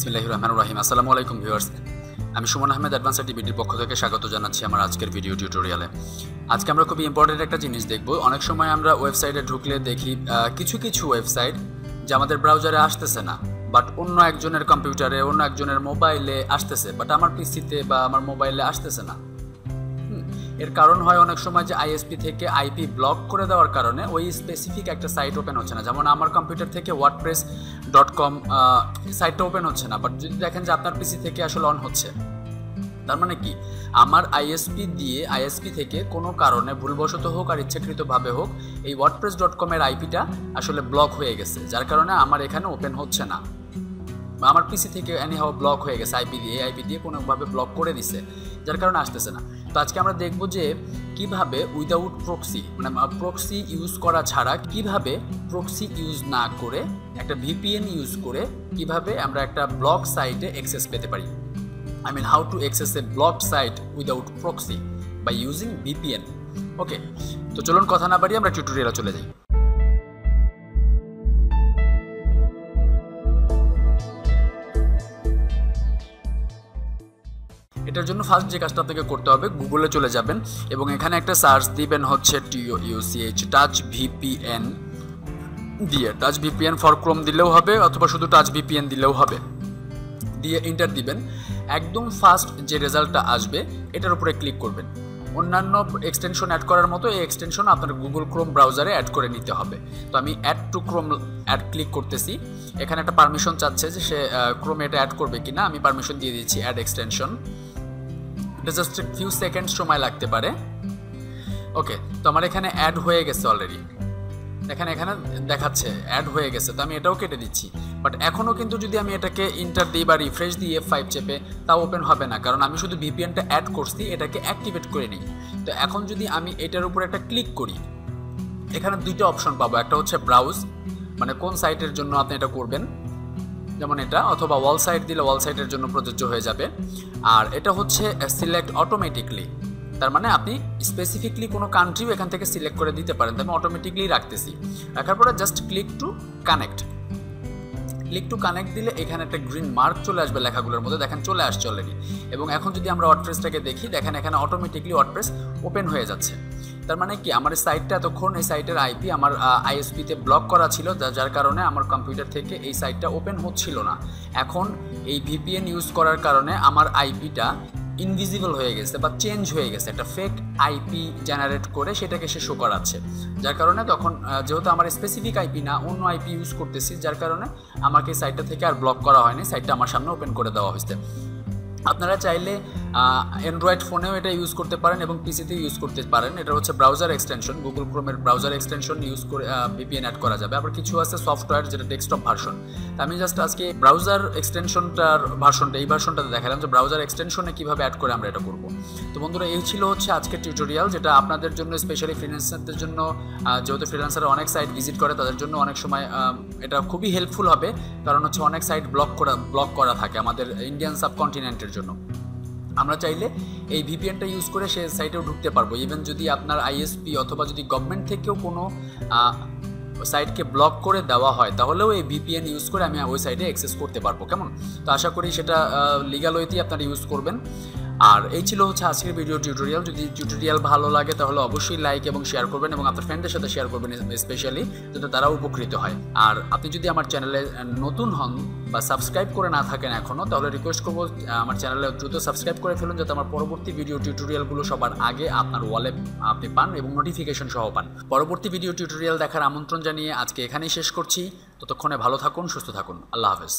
বিসমিল্লাহ রহমান রহিম আসসালামু আলাইকুম ভিউয়ার্স। আমি সুমন আহমেদ অ্যাডভান্স টিভিটির পক্ষ থেকে স্বাগত জানাচ্ছি আমার আজকের ভিডিও টিউটোরিয়ালে। আজকে আমরা খুবই ইম্পর্টেন্ট একটা জিনিস দেখব। অনেক সময় আমরা ওয়েবসাইটে ঢুকলে দেখি কিছু কিছু ওয়েবসাইট যে আমাদের ব্রাউজারে আসতেছে না বাট অন্য একজনের কম্পিউটারে, অন্য একজনের মোবাইলে আসতেছে বাট আমার পিসিতে বা আমার মোবাইলে আসতেছে না। এর কারণ হয় অনেক সময় যে আইএসপি থেকে আইপি ব্লক করে দেওয়ার কারণে ওই স্পেসিফিক একটা সাইট ওপেন হচ্ছে না। যেমন আমার কম্পিউটার থেকে ওয়ার্ডপ্রেস ডট কম সাইটটা ওপেন হচ্ছে না বাট যদি দেখেন যে আপনার পিসি থেকে আসলে অন হচ্ছে। তার মানে কি? আমার আইএসপি দিয়ে আইএসপি থেকে কোনো কারণে ভুলবশত হোক আর ইচ্ছাকৃতভাবে হোক, এই ওয়ার্ডপ্রেস ডট কমের আইপিটা আসলে ব্লক হয়ে গেছে, যার কারণে আমার এখানে ওপেন হচ্ছে না। আমার পিসি থেকে এনি হাও ব্লক হয়ে গেছে আইপি দিয়ে। আইপি দিয়ে কোনোভাবে ব্লক করে দিছে, যার কারণে আসতেছে না। তো আজকে আমরা দেখব যে কীভাবে উইদাউট প্রক্সি মানে প্রক্সি ইউজ করা ছাড়া কীভাবে প্রক্সি ইউজ না করে, একটা ভিপিএন ইউজ করে কীভাবে আমরা একটা ব্লক সাইটে অ্যাক্সেস পেতে পারি। I mean how to access a block site without proxy by using VPN okay তো চলুন কথা না বাড়িয়ে আমরা টিউটোরিয়ালে চলে যাই। এটার জন্য ফার্স্ট যে কাজটা আপনাকে করতে হবে গুগলে চলে যাবেন এবং এখানে একটা সার্চ দিবেন হচ্ছে T O U C H touch VPN দিয়ে। টাচ ভিপিএন ফর ক্রোম দিলেও হবে অথবা শুধু টাচ ভিপিএন দিলেও হবে। দিয়ে এন্টার দিবেন। একদম ফার্স্ট যে রেজাল্টটা আসবে, এটার উপরে ক্লিক করবেন। অন্যান্য এক্সটেনশন অ্যাড করার মতো এই এক্সটেনশন আপনার গুগল ক্রোম ব্রাউজারে অ্যাড করে নিতে হবে। তো আমি add to Chrome add click করতেছি। এখানে একটা পারমিশন চাচ্ছে যে সে ক্রোমে এটা অ্যাড করবে কিনা, আমি পারমিশন দিয়ে দিচ্ছি অ্যাড এক্সটেনশন এটা জাস্ট ফিউ সেকেন্ড সময় লাগতে পারে। ওকে তো আমার এখানে অ্যাড হয়ে গেছে অলরেডি দেখেন, এখানে দেখাচ্ছে অ্যাড হয়ে গেছে। তো আমি এটাও কেটে দিচ্ছি। বাট এখনও কিন্তু যদি আমি এটাকে ইন্টার দিই বা রিফ্রেশ এফ ফাইভ চেপে, তাও ওপেন হবে না। কারণ আমি শুধু ভিপিএনটা অ্যাড করছি, এটাকে অ্যাক্টিভেট করে নিই। তো এখন যদি আমি এটার উপর একটা ক্লিক করি, এখানে দুইটা অপশন পাবো। একটা হচ্ছে ব্রাউজ মানে কোন সাইটের জন্য আপনি এটা করবেন? যেমন এটা, অথবা ওয়াল সাইড দিলে ওয়াল সাইডের জন্য প্রযোজ্য হয়ে যাবে। আর এটা হচ্ছে সিলেক্ট অটোমেটিকলি তার মানে আপনি স্পেসিফিকলি কোনো কান্ট্রিও এখান থেকে সিলেক্ট করে দিতে পারেন আমি অটোমেটিকলি রাখতেছি। রাখার পরে just click to connect click to connect দিলে এখানে একটা গ্রিন মার্ক চলে আসবে লেখাগুলোর মধ্যে। দেখেন চলে আসছে অলরেডি এবং এখন যদি আমরা ওয়ার্ডপ্রেসটাকে দেখি, দেখেন এখানে অটোমেটিকলি ওয়ার্ডপ্রেস ওপেন হয়ে যাচ্ছে। তার মানে কি? আমার সাইটটা এতক্ষণ এই সাইটের আইপি আমার আইএসপিতে ব্লক করা ছিল যার কারণে আমার কম্পিউটার থেকে এই সাইটটা ওপেন হচ্ছিল না। এখন এই ভিপিএন ইউজ করার কারণে আমার আইপিটা ইনভিজিবল হয়ে গেছে বা চেঞ্জ হয়ে গেছে, একটা ফেক আইপি জেনারেট করে সেটাকে সে শো করাচ্ছে। যার কারণে তখন যেহেতু আমার স্পেসিফিক আইপি না, অন্য আইপি ইউজ করতেছি, যার কারণে আমাকে সাইটটা থেকে আর ব্লক করা হয়নি সাইটটা আমার সামনে ওপেন করে দেওয়া হয়েছে। আপনারা চাইলে অ্যান্ড্রয়েড ফোনেও এটা ইউজ করতে পারেন এবং পিসিতে ইউজ করতে পারেন। এটা হচ্ছে ব্রাউজার এক্সটেনশন গুগল ক্রোমের ব্রাউজার এক্সটেনশন ইউজ করে ভিপিএন অ্যাড করা যাবে। আবার কিছু আছে সফটওয়্যার যেটা ডেস্কটপ ভার্সন আমি জাস্ট আজকে ব্রাউজার এক্সটেনশনটার ভার্সনটা এই ভার্সনটাতে দেখালাম যে ব্রাউজার এক্সটেনশনে কীভাবে অ্যাড করে আমরা এটা করব। তো বন্ধুরা, এই ছিল হচ্ছে আজকের টিউটোরিয়াল যেটা আপনাদের জন্য স্পেশালি ফ্রিল্যান্সারদের জন্য যেহেতু ফ্রিল্যান্সার অনেক সাইট ভিজিট করে, তাদের জন্য অনেক সময় এটা খুবই হেল্পফুল হবে। কারণ হচ্ছে অনেক সাইট ব্লক করা ব্লক করা থাকে আমাদের ইন্ডিয়ান সাবকন্টিনেন্টের জন্য। আমরা চাইলে এই ভিপিএনটা ইউজ করে সে সাইটেও ঢুকতে পারব। ইভেন যদি আপনার আইএসপি অথবা যদি গভর্নমেন্ট থেকেও কোনো সাইটকে ব্লক করে দেওয়া হয়, তাহলেও এই ভিপিএন ইউজ করে আমি ওই সাইটে অ্যাক্সেস করতে পারব। কেমন? তো আশা করি সেটা লিগাল ওয়েতেই আপনারা ইউজ করবেন। আর এই ছিল হচ্ছে আজকের ভিডিও টিউটোরিয়াল যদি টিউটোরিয়াল ভালো লাগে, তাহলে অবশ্যই লাইক এবং শেয়ার করবেন এবং আপনার ফ্রেন্ডদের সাথে শেয়ার করবেন স্পেশালি যাতে তারা উপকৃত হয়। আর আপনি যদি আমার চ্যানেলে নতুন হন বা সাবস্ক্রাইব করে না থাকেন এখনও তাহলে রিকোয়েস্ট করব আমার চ্যানেলে দ্রুত সাবস্ক্রাইব করে ফেলুন, যাতে আমার পরবর্তী ভিডিও টিউটোরিয়ালগুলো সবার আগে আপনার ওয়ালে আপনি পান এবং নোটিফিকেশন সহ পান। পরবর্তী ভিডিও টিউটোরিয়াল দেখার আমন্ত্রণ জানিয়ে আজকে এখানেই শেষ করছি। ততক্ষণে ভালো থাকুন, সুস্থ থাকুন। আল্লাহ হাফেজ।